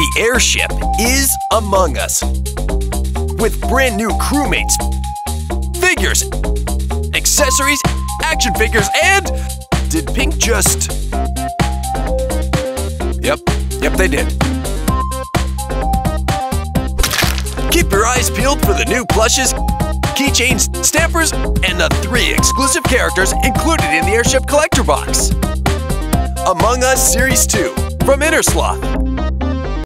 The airship is Among Us. With brand new crewmates, figures, accessories, action figures, and. Did Pink just. Yep, yep, they did. Keep your eyes peeled for the new plushes, keychains, stampers, and the three exclusive characters included in the Airship Collector Box. Among Us Series 2 from Innersloth.